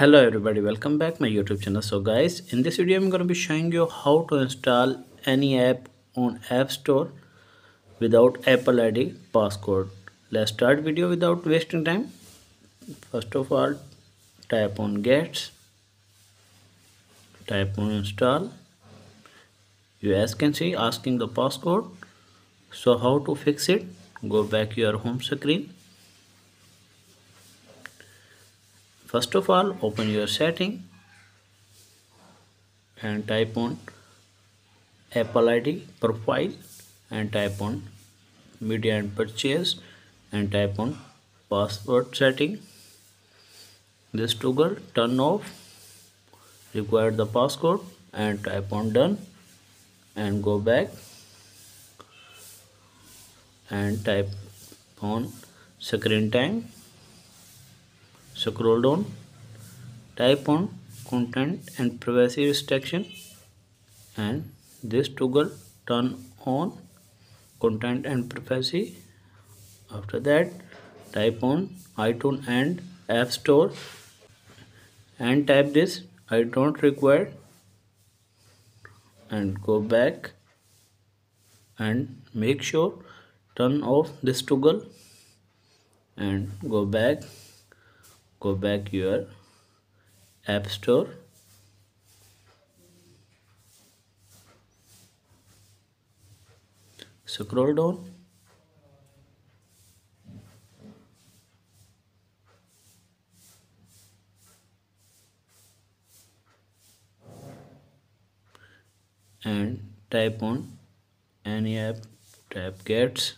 hello everybody. Welcome back my youtube channel. So guys in this video i'm going to be showing you how to install any app on app store without apple id passcode. Let's start video without wasting time. First of all type on gets. Type on install. You as can see asking the passcode. So how to fix it? Go back your home screen first of all open your setting and type on apple id profile and type on media and purchase and type on password setting. This toggle turn off require the passcode and type on done and go back and type on screen time scroll down type on content and privacy restriction and this toggle turn on content and privacy. After that type on iTunes and App Store and type this I don't require and go back and make sure turn off this toggle and go back go back your app store. Scroll down. And type on any app type gets.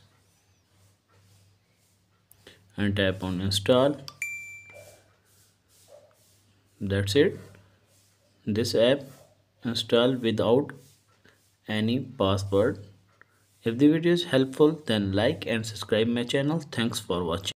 And tap on install that's it. This app installed without any password. If the video is helpful then like and subscribe my channel. Thanks for watching